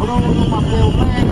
Bruno, Matteo Pérez,